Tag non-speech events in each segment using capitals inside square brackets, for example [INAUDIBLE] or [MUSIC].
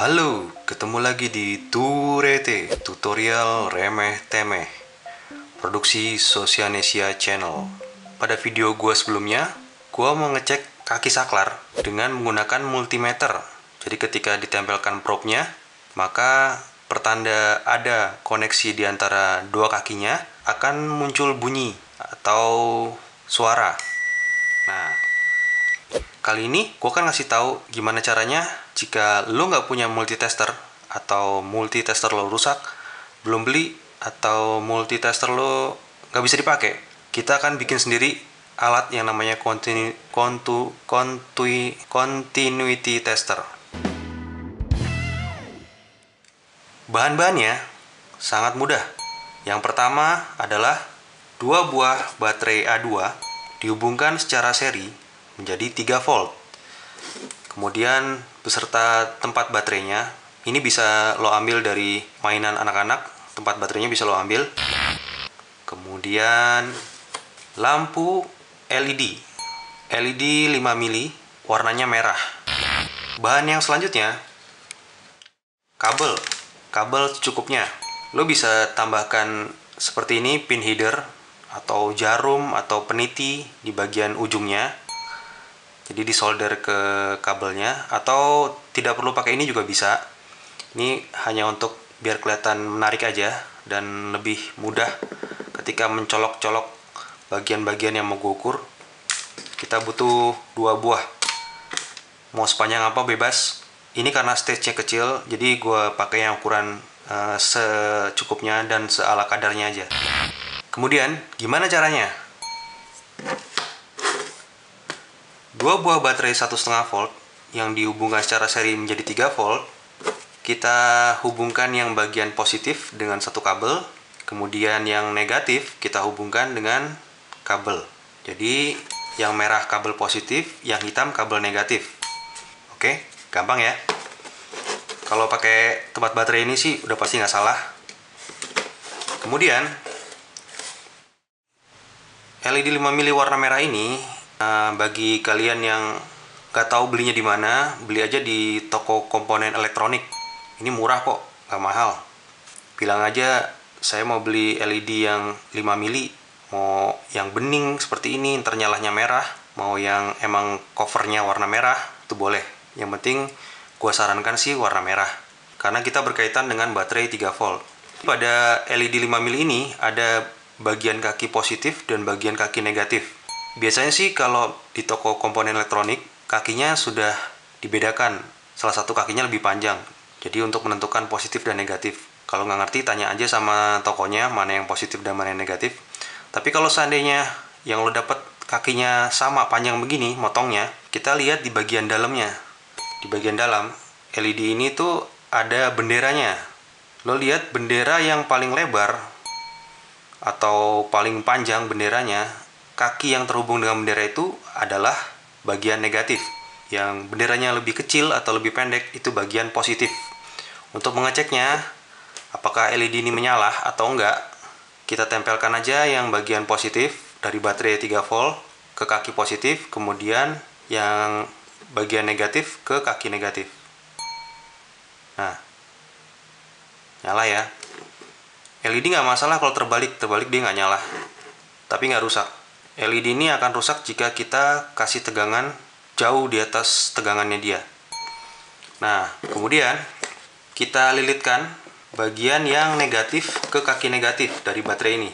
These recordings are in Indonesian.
Halo, ketemu lagi di Turete, tutorial remeh temeh. Produksi Sosianesia Channel. Pada video gua sebelumnya, gua mau ngecek kaki saklar dengan menggunakan multimeter. Jadi ketika ditempelkan probe-nya, maka pertanda ada koneksi di antara dua kakinya akan muncul bunyi atau suara. Nah, Kali ini gue kan ngasih tahu gimana caranya jika lo nggak punya multitester atau multitester lo rusak, belum beli atau multitester lo nggak bisa dipakai. Kita akan bikin sendiri alat yang namanya continu, kontu, kontui, continuity tester. Bahan-bahannya sangat mudah. Yang pertama adalah dua buah baterai A2 dihubungkan secara seri menjadi 3 volt. Kemudian beserta tempat baterainya, ini bisa lo ambil dari mainan anak-anak, tempat baterainya bisa lo ambil. Kemudian lampu LED. LED 5 mili, warnanya merah. Bahan yang selanjutnya kabel. Kabel cukupnya. Lo bisa tambahkan seperti ini pin header atau jarum atau peniti di bagian ujungnya jadi disolder ke kabelnya atau tidak perlu pakai ini juga bisa. Ini hanya untuk biar kelihatan menarik aja dan lebih mudah ketika mencolok-colok bagian-bagian yang mau gue ukur. Kita butuh dua buah. Mau sepanjang apa bebas. Ini karena stage-nya kecil jadi gue pakai yang ukuran uh, secukupnya dan seala kadarnya aja. Kemudian gimana caranya dua buah baterai 1,5 volt yang dihubungkan secara seri menjadi 3 volt kita hubungkan yang bagian positif dengan satu kabel kemudian yang negatif kita hubungkan dengan kabel. Jadi yang merah kabel positif yang hitam kabel negatif. Oke gampang ya? Kalau pakai tempat baterai ini sih udah pasti nggak salah. Kemudian LED 5 mili warna merah ini Nah, bagi kalian yang gak tahu belinya di mana, beli aja di toko komponen elektronik. Ini murah kok, gak mahal. Bilang aja saya mau beli LED yang 5 mili, mau yang bening seperti ini, ternyalahnya merah, mau yang emang covernya warna merah, itu boleh. Yang penting gue sarankan sih warna merah, karena kita berkaitan dengan baterai 3 volt. Pada LED 5 mili ini ada bagian kaki positif dan bagian kaki negatif Biasanya sih kalau di toko komponen elektronik, kakinya sudah dibedakan. Salah satu kakinya lebih panjang. Jadi untuk menentukan positif dan negatif. Kalau nggak ngerti, tanya aja sama tokonya mana yang positif dan mana yang negatif. Tapi kalau seandainya yang lo dapat kakinya sama panjang begini, motongnya, kita lihat di bagian dalamnya. Di bagian dalam, LED ini tuh ada benderanya. Lo lihat bendera yang paling lebar atau paling panjang benderanya kaki yang terhubung dengan bendera itu adalah bagian negatif. Yang benderanya lebih kecil atau lebih pendek itu bagian positif. Untuk mengeceknya, apakah LED ini menyala atau enggak, kita tempelkan aja yang bagian positif dari baterai 3 volt ke kaki positif, kemudian yang bagian negatif ke kaki negatif. Nah, nyala ya. LED nggak masalah kalau terbalik, terbalik dia nggak nyala, tapi nggak rusak. LED ini akan rusak jika kita kasih tegangan jauh di atas tegangannya dia. Nah, kemudian kita lilitkan bagian yang negatif ke kaki negatif dari baterai ini.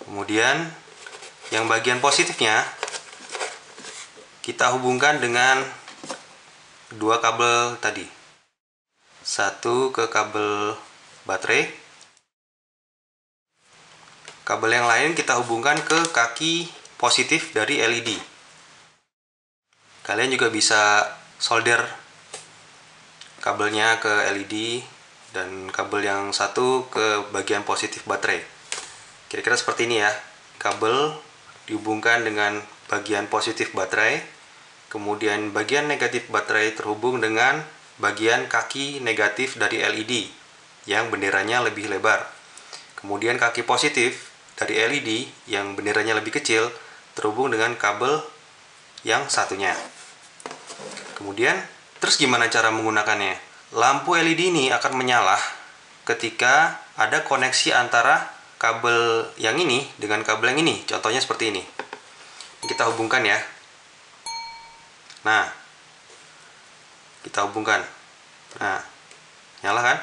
Kemudian yang bagian positifnya kita hubungkan dengan dua kabel tadi. Satu ke kabel baterai Kabel yang lain kita hubungkan ke kaki positif dari LED. Kalian juga bisa solder kabelnya ke LED dan kabel yang satu ke bagian positif baterai. Kira-kira seperti ini ya. Kabel dihubungkan dengan bagian positif baterai, kemudian bagian negatif baterai terhubung dengan bagian kaki negatif dari LED yang benderanya lebih lebar. Kemudian kaki positif dari LED yang benderanya lebih kecil terhubung dengan kabel yang satunya. Kemudian, terus gimana cara menggunakannya? Lampu LED ini akan menyala ketika ada koneksi antara kabel yang ini dengan kabel yang ini. Contohnya seperti ini. Kita hubungkan ya. Nah, kita hubungkan. Nah, nyala kan?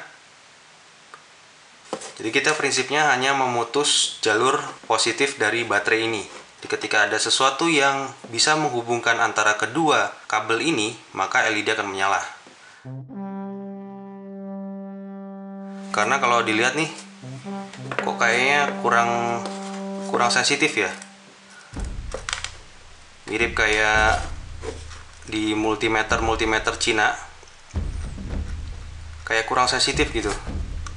Jadi kita prinsipnya hanya memutus jalur positif dari baterai ini. Jadi ketika ada sesuatu yang bisa menghubungkan antara kedua kabel ini, maka LED akan menyala. Karena kalau dilihat nih, kok kayaknya kurang kurang sensitif ya. Mirip kayak di multimeter multimeter Cina. Kayak kurang sensitif gitu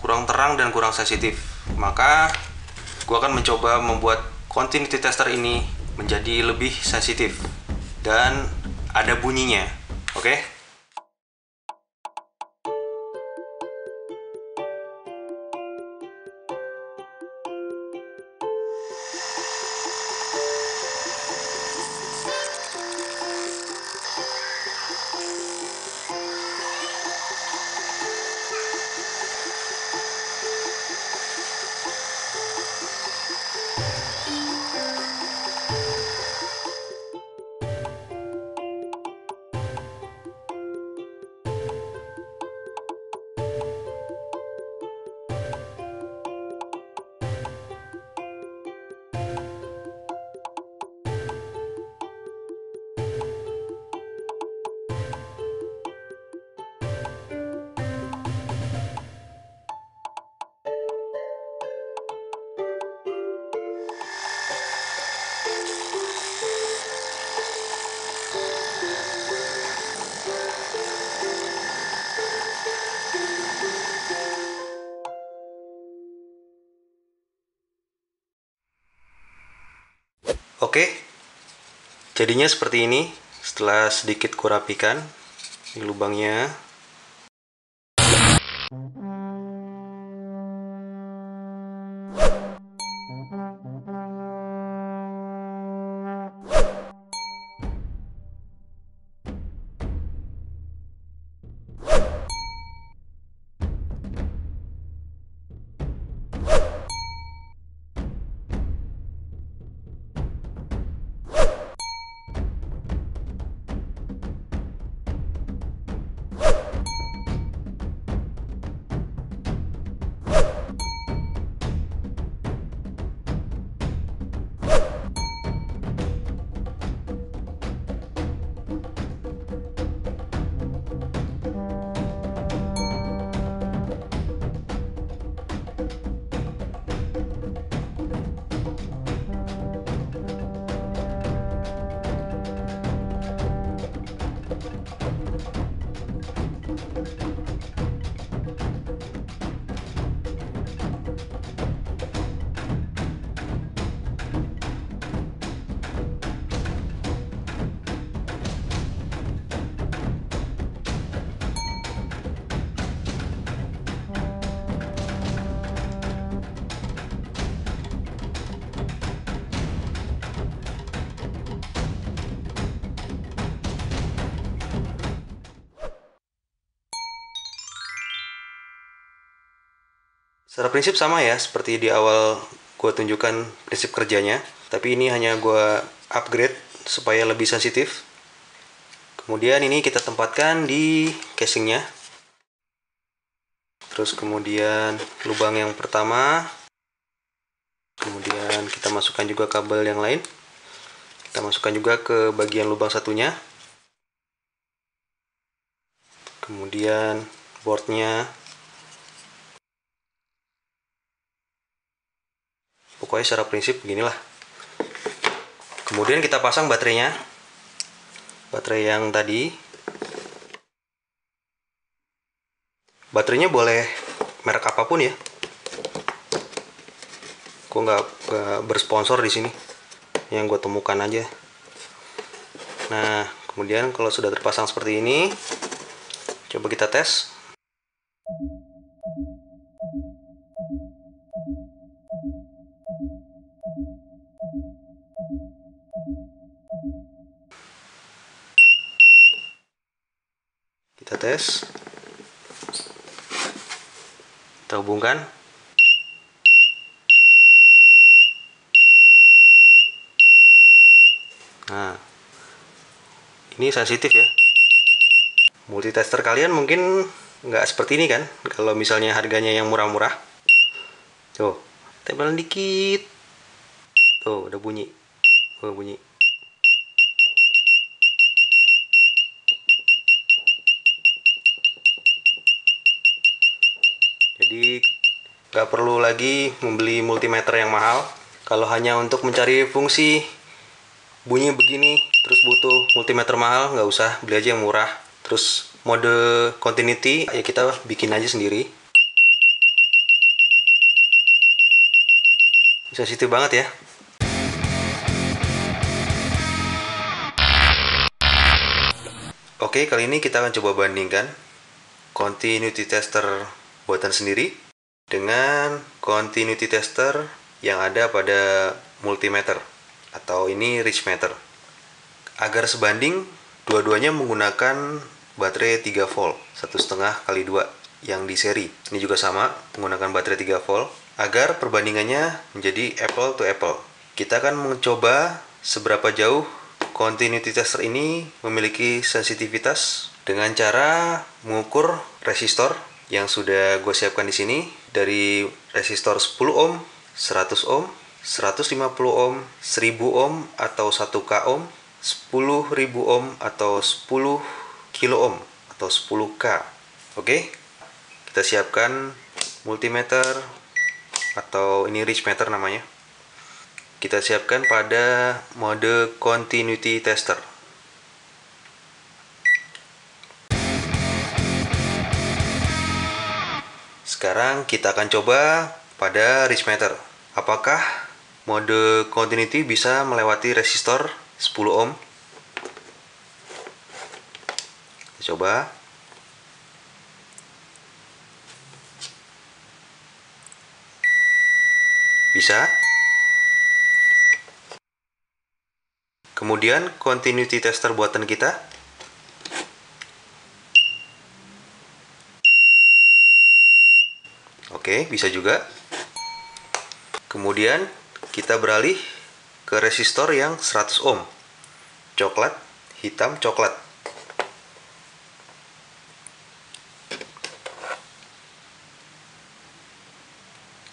kurang terang dan kurang sensitif. Maka gua akan mencoba membuat continuity tester ini menjadi lebih sensitif dan ada bunyinya. Oke? Okay? Oke, jadinya seperti ini setelah sedikit kurapikan di lubangnya. Secara prinsip sama ya, seperti di awal gue tunjukkan prinsip kerjanya. Tapi ini hanya gue upgrade supaya lebih sensitif. Kemudian ini kita tempatkan di casingnya. Terus kemudian lubang yang pertama. Kemudian kita masukkan juga kabel yang lain. Kita masukkan juga ke bagian lubang satunya. Kemudian boardnya pokoknya secara prinsip beginilah. Kemudian kita pasang baterainya. Baterai yang tadi. Baterainya boleh merek apa pun ya. Gue nggak bersponsor di sini. Yang gue temukan aja. Nah kemudian kalau sudah terpasang seperti ini coba kita tes tes kita hubungkan. Nah ini sensitif ya. Multitester kalian mungkin nggak seperti ini kan? Kalau misalnya harganya yang murah-murah. Tuh tempelan dikit. Tuh udah bunyi. Udah bunyi nggak perlu lagi membeli multimeter yang mahal. Kalau hanya untuk mencari fungsi bunyi begini terus butuh multimeter mahal nggak usah. Beli aja yang murah. Terus mode continuity ya kita bikin aja sendiri. Sensitif banget ya. Oke, kali ini kita akan coba bandingkan continuity tester buatan sendiri dengan continuity tester yang ada pada multimeter atau ini reach meter. Agar sebanding, dua-duanya menggunakan baterai 3 volt, 1,5 kali 2 yang di seri. Ini juga sama, menggunakan baterai 3 volt agar perbandingannya menjadi apple to apple. Kita akan mencoba seberapa jauh continuity tester ini memiliki sensitivitas dengan cara mengukur resistor yang sudah gue siapkan di sini dari resistor 10 ohm, 100 ohm, 150 ohm, 1000 ohm atau 1 k ohm, 10.000 ohm atau 10 kilo ohm atau 10 k. Oke, kita siapkan multimeter atau ini reach meter namanya. Kita siapkan pada mode continuity tester. Sekarang kita akan coba pada reach meter. Apakah mode continuity bisa melewati resistor 10 ohm? Kita coba. Bisa. Kemudian continuity tester buatan kita. Oke, bisa juga. Kemudian kita beralih ke resistor yang 100 ohm. Coklat, hitam, coklat.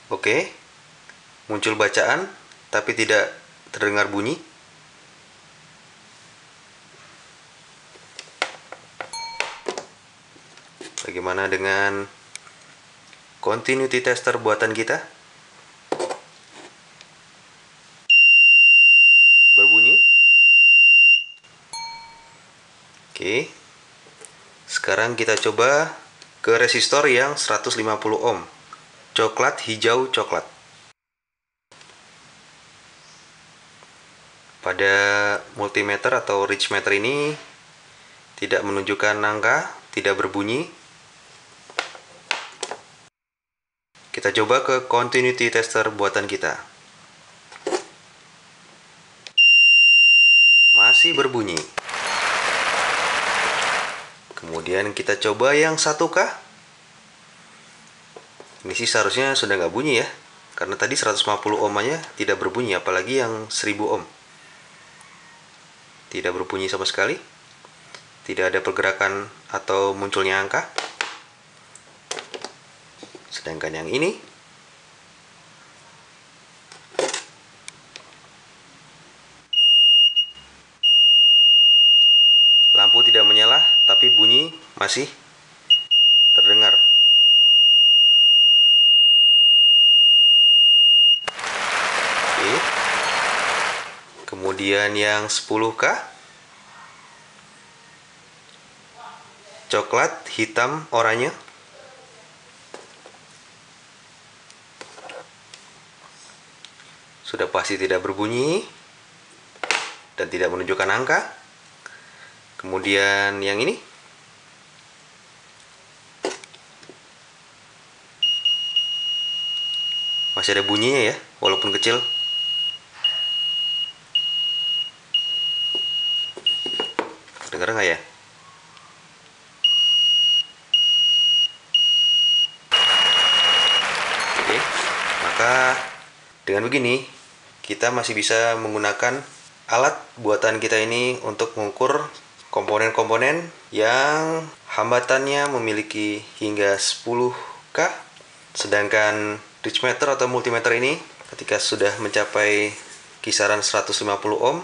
Oke. Muncul bacaan tapi tidak terdengar bunyi. Bagaimana dengan continuity tester buatan kita? Berbunyi. Oke. Sekarang kita coba ke resistor yang 150 ohm. Coklat, hijau, coklat. Pada multimeter atau reach meter ini tidak menunjukkan angka, tidak berbunyi, Kita coba ke continuity tester buatan kita. Masih berbunyi. Kemudian kita coba yang 1K. Ini sih seharusnya sudah nggak bunyi ya. Karena tadi 150 ohm aja tidak berbunyi, apalagi yang 1000 ohm. Tidak berbunyi sama sekali. Tidak ada pergerakan atau munculnya angka. Sedangkan yang ini lampu tidak menyala tapi bunyi masih terdengar. Oke. Kemudian yang 10K coklat, hitam, oranye. sudah pasti tidak berbunyi dan tidak menunjukkan angka. Kemudian yang ini masih ada bunyinya ya, walaupun kecil. Dengar nggak ya? Oke, maka dengan begini kita masih bisa menggunakan alat buatan kita ini untuk mengukur komponen-komponen yang hambatannya memiliki hingga 10K sedangkan meter atau multimeter ini ketika sudah mencapai kisaran 150 ohm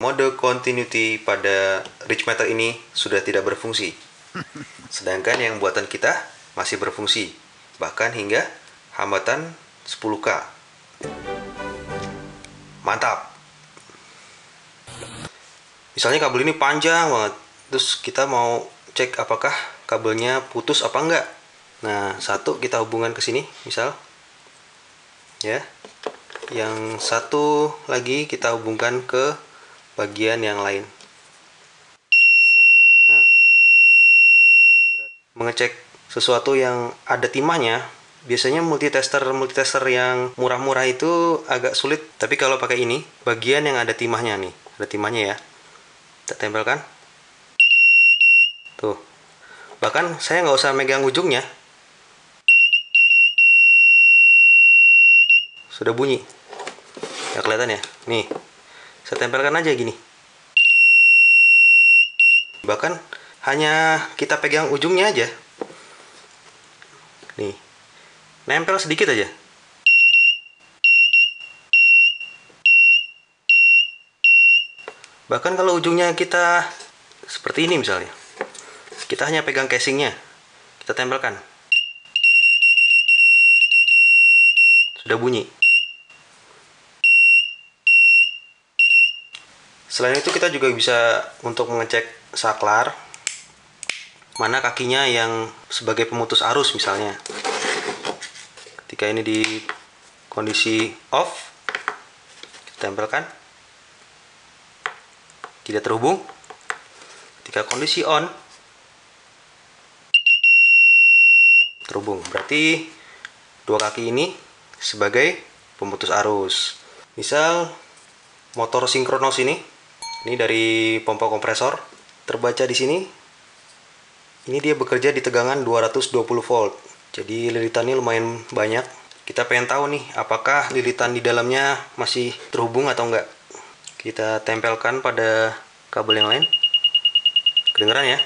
mode continuity pada meter ini sudah tidak berfungsi. [LAUGHS] Sedangkan yang buatan kita masih berfungsi bahkan hingga hambatan 10K mantap. Misalnya kabel ini panjang banget terus kita mau cek apakah kabelnya putus apa enggak. Nah satu kita hubungkan ke sini misal. Ya. Yang satu lagi kita hubungkan ke bagian yang lain. Nah, mengecek sesuatu yang ada timahnya biasanya multitester multitester yang murah-murah itu agak sulit tapi kalau pakai ini bagian yang ada timahnya nih ada timahnya ya. Kita tempelkan. Tuh. Bahkan saya nggak usah megang ujungnya. Sudah bunyi. Ya kelihatan ya? Nih. Saya tempelkan aja gini. Bahkan hanya kita pegang ujungnya aja. Nih nempel sedikit aja. Bahkan kalau ujungnya kita seperti ini misalnya. Kita hanya pegang casingnya. Kita tempelkan. Sudah bunyi. Selain itu kita juga bisa untuk mengecek saklar. Mana kakinya yang sebagai pemutus arus misalnya ketika ini di kondisi off tempelkan tidak terhubung. Ketika kondisi on terhubung. Berarti dua kaki ini sebagai pemutus arus. Misal motor sinkronos ini ini dari pompa kompresor terbaca di sini ini dia bekerja di tegangan 220 volt jadi lilitannya lumayan banyak. Kita pengen tahu nih apakah lilitan di dalamnya masih terhubung atau enggak. Kita tempelkan pada kabel yang lain. Kedengeran ya?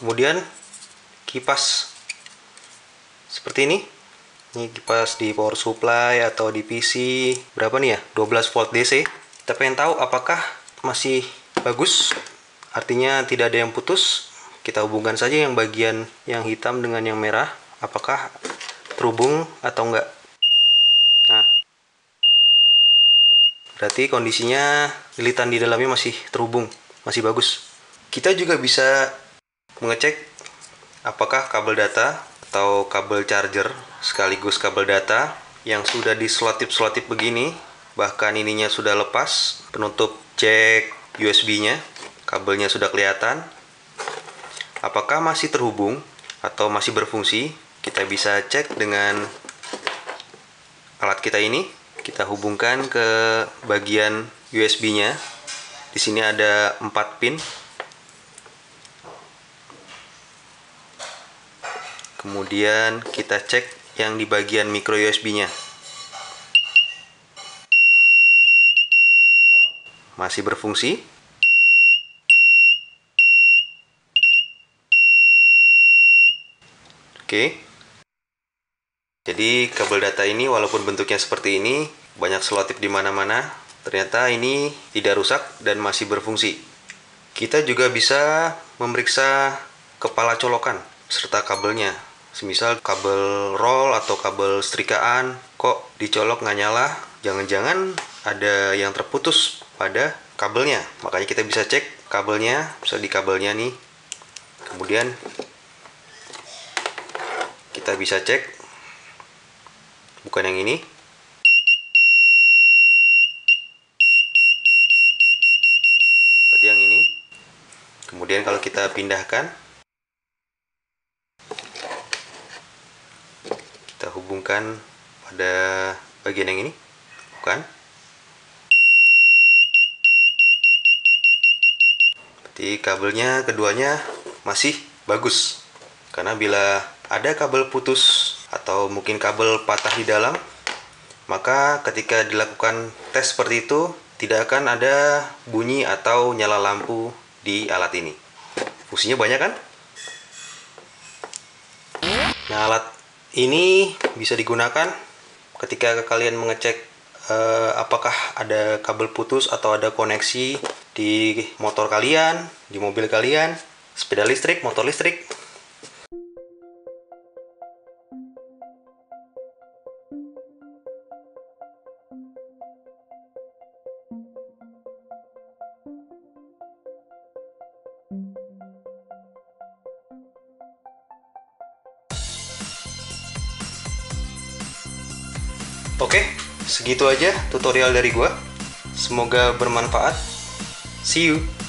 Kemudian kipas seperti ini. Ini kipas di power supply atau di PC berapa nih ya? 12 volt DC. Kita pengen tahu apakah masih bagus artinya tidak ada yang putus kita hubungkan saja yang bagian yang hitam dengan yang merah apakah terhubung atau enggak? Nah berarti kondisinya lilitan di dalamnya masih terhubung masih bagus. Kita juga bisa mengecek apakah kabel data atau kabel charger sekaligus kabel data yang sudah diselotip-selotip begini bahkan ininya sudah lepas penutup jack USB nya kabelnya sudah kelihatan Apakah masih terhubung atau masih berfungsi? Kita bisa cek dengan alat kita ini. Kita hubungkan ke bagian USB-nya. Di sini ada 4 pin. Kemudian kita cek yang di bagian micro USB-nya. Masih berfungsi. Oke. Jadi kabel data ini walaupun bentuknya seperti ini, banyak selotip di mana-mana, ternyata ini tidak rusak dan masih berfungsi. Kita juga bisa memeriksa kepala colokan serta kabelnya. Semisal kabel roll atau kabel setrikaan, kok dicolok nggak nyala? Jangan-jangan ada yang terputus pada kabelnya. Makanya kita bisa cek kabelnya, bisa di kabelnya nih. Kemudian kita bisa cek. Bukan yang ini. Berarti yang ini. Kemudian kalau kita pindahkan kita hubungkan pada bagian yang ini. Bukan. Berarti kabelnya keduanya masih bagus. Karena bila ada kabel putus atau mungkin kabel patah di dalam, maka ketika dilakukan tes seperti itu, tidak akan ada bunyi atau nyala lampu di alat ini. Fungsinya banyak kan? Nah, alat ini bisa digunakan ketika kalian mengecek eh, apakah ada kabel putus atau ada koneksi di motor kalian, di mobil kalian, sepeda listrik, motor listrik, Oke, segitu aja tutorial dari gua. Semoga bermanfaat. See you.